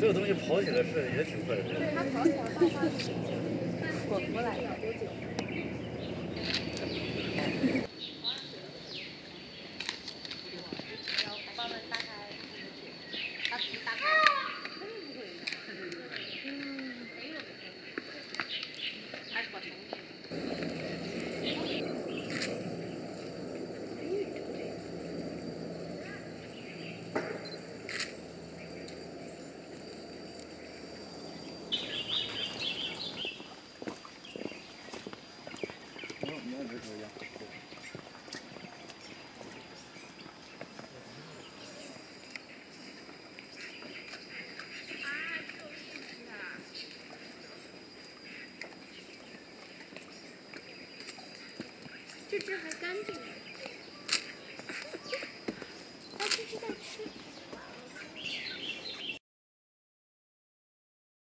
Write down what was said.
这个东西跑起来是也挺快的。它跑起来慢慢滚过来要这只还干净。